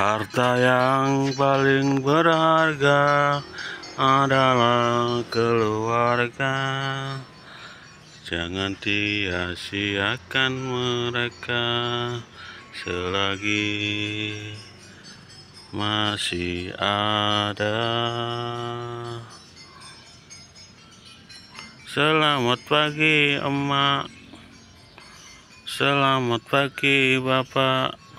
Harta yang paling berharga adalah keluarga. Jangan sia-siakan mereka selagi masih ada. Selamat pagi, emak. Selamat pagi, bapak.